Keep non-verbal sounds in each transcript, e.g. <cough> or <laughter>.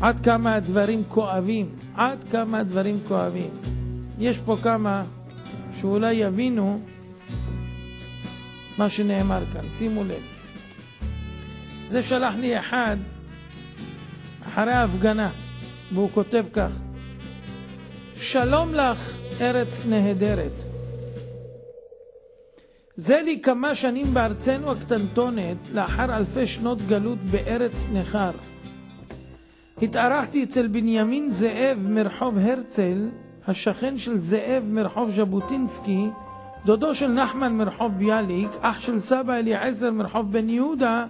עד כמה הדברים כואבים, עד כמה הדברים כואבים. יש פה כמה שאולי יבינו מה שנאמר כאן, שימו לב. זה שלח לי אחד אחרי ההפגנה, והוא כותב כך: שלום לך, ארץ נהדרת. זה לי כמה שנים בארצנו הקטנטונת, לאחר אלפי שנות גלות בארץ נכר. התארחתי אצל בנימין זאב מרחוב הרצל, השכן של זאב מרחוב ז'בוטינסקי, דודו של נחמן מרחוב ביאליק, אח של סבא אליעזר מרחוב בן יהודה,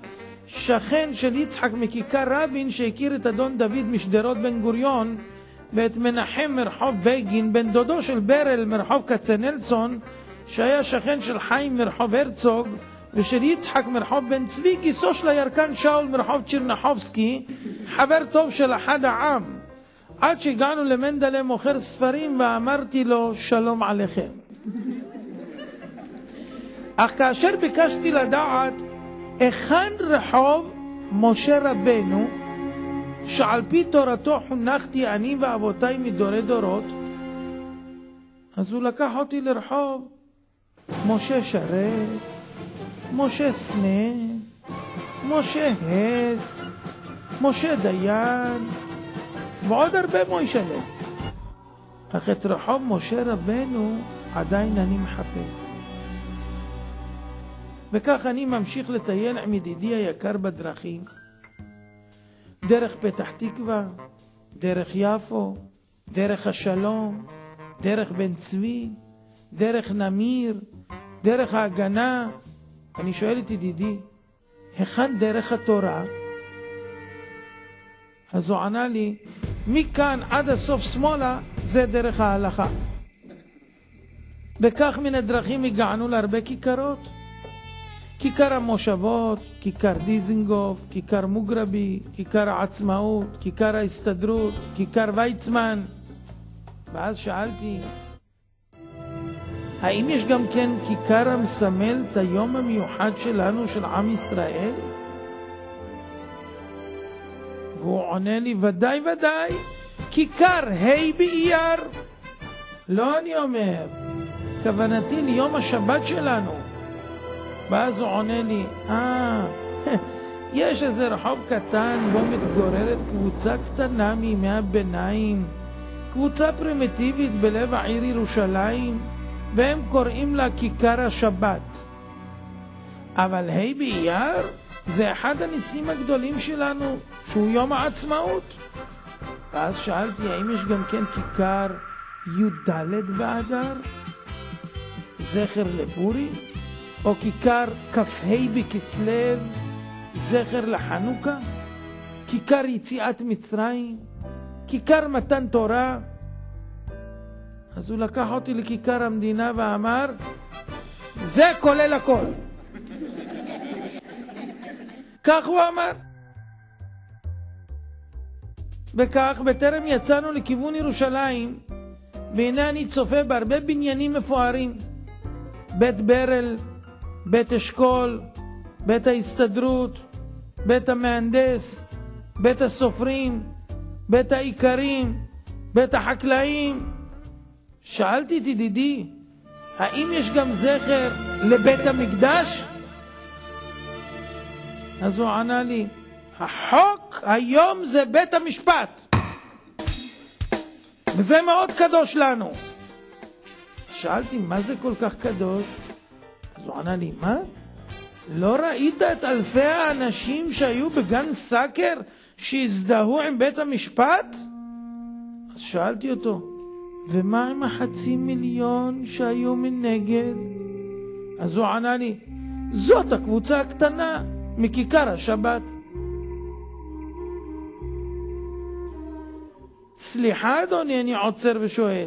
שכן של יצחק מכיכר רבין שהכיר את אדון דוד משדרות בן גוריון ואת מנחם מרחוב בגין, בן דודו של ברל מרחוב כצנלסון, שהיה שכן של חיים מרחוב הרצוג ושל יצחק מרחוב בן צבי, גיסו של הירקן שאול מרחוב צ'רנחובסקי, חבר טוב של אחד העם. עד שהגענו למנדלה מוכר ספרים ואמרתי לו שלום עליכם. אך כאשר ביקשתי לדעת היכן רחוב משה רבנו, שעל פי תורתו חונכתי אני ואבותיי מדורי דורות, אז הוא לקח אותי לרחוב משה שרת, משה סנה, משה הס, משה דיין, ועוד הרבה מוישלה. אך את רחוב משה רבנו עדיין אני מחפש. וכך אני ממשיך לטייל עם ידידי היקר בדרכים. דרך פתח תקווה, דרך יפו, דרך השלום, דרך בן צבי, דרך נמיר, דרך ההגנה. אני שואל את ידידי, היכן דרך התורה? אז הוא ענה לי, מכאן עד הסוף שמאלה זה דרך ההלכה. וכך מן הדרכים הגענו להרבה כיכרות. כיכר המושבות, כיכר דיזינגוף, כיכר מוגרבי, כיכר העצמאות, כיכר ההסתדרות, כיכר ויצמן. ואז שאלתי, האם יש גם כן כיכר המסמל את היום המיוחד שלנו, של עם ישראל? והוא עונה לי, ודאי ודאי, כיכר ה' באייר. לא, אני אומר, כוונתי ליום השבת שלנו. ואז הוא עונה לי, אה, <laughs> יש איזה רחוב קטן בו מתגוררת קבוצה קטנה מימי הביניים, קבוצה פרימיטיבית בלב העיר ירושלים, והם קוראים לה כיכר השבת. אבל ה' באייר זה אחד הניסים הגדולים שלנו, שהוא יום העצמאות. ואז שאלתי, האם יש גם כן כיכר י"ד באדר? זכר לפורים? או כיכר כ"ה בכסלו, זכר לחנוכה? כיכר יציאת מצרים? כיכר מתן תורה? אז הוא לקח אותי לכיכר המדינה ואמר, זה כולל הכל. כך הוא אמר. וכך, בטרם יצאנו לכיוון ירושלים, והנה אני צופה בהרבה בניינים מפוארים. בית ברל, בית אשכול, בית ההסתדרות, בית המהנדס, בית הסופרים, בית האיכרים, בית החקלאים. שאלתי את ידידי, האם יש גם זכר לבית המקדש? אז הוא ענה לי, החוק היום זה בית המשפט. וזה מאוד קדוש לנו. שאלתי, מה זה כל כך קדוש? אז הוא ענה לי, מה? לא ראית את אלפי האנשים שהיו בגן סאקר שהזדהו עם בית המשפט? אז שאלתי אותו, ומה עם החצי מיליון שהיו מנגד? אז הוא ענה לי, זאת הקבוצה הקטנה מכיכר השבת. סליחה אדוני, אני עוצר ושואל.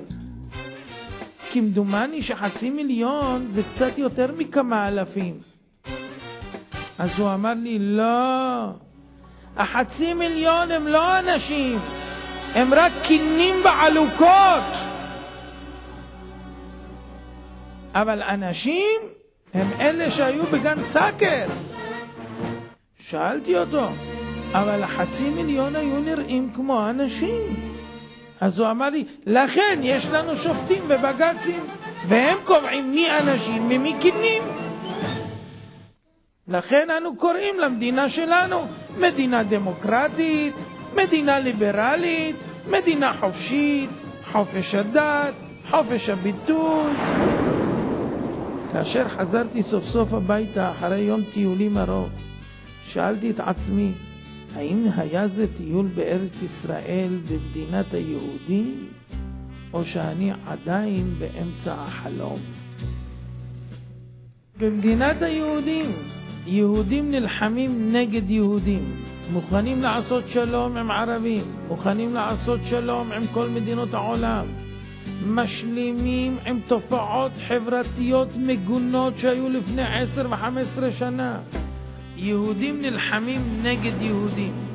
כמדומני שחצי מיליון זה קצת יותר מכמה אלפים. אז הוא אמר לי, לא, החצי מיליון הם לא אנשים, הם רק קינים בעלוקות. אבל אנשים הם אלה שהיו בגן סאקר. שאלתי אותו, אבל החצי מיליון היו נראים כמו אנשים. אז הוא אמר לי, לכן יש לנו שופטים ובג"צים, והם קובעים מי אנשים ומי קינים. לכן אנו קוראים למדינה שלנו מדינה דמוקרטית, מדינה ליברלית, מדינה חופשית, חופש הדת, חופש הביטוי. כאשר חזרתי סוף סוף הביתה אחרי יום טיולים ארוך, שאלתי את עצמי, האם היה זה טיול בארץ ישראל במדינת היהודים, או שאני עדיין באמצע החלום? במדינת היהודים, יהודים נלחמים נגד יהודים, מוכנים לעשות שלום עם ערבים, מוכנים לעשות שלום עם כל מדינות העולם, משלימים עם תופעות חברתיות מגונות שהיו לפני עשר וחמש עשרה שנה. יהודים נלחמים נגד יהודים.